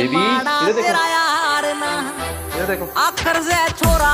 Baby इधर देखो। इधर देखो। आखर से छोरा